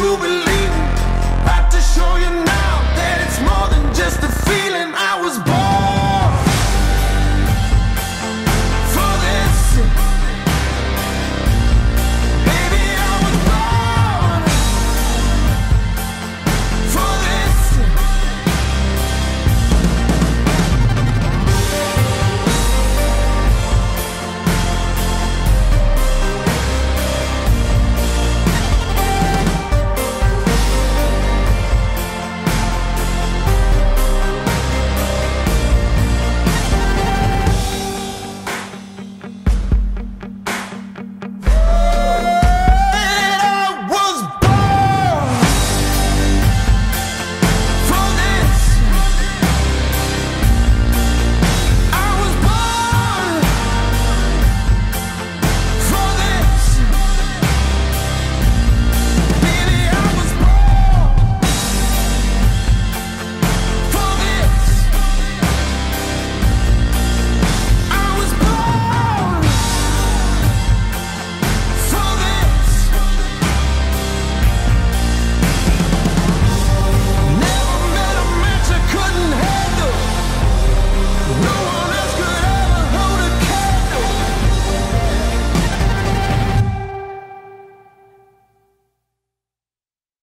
you believe. About to show you.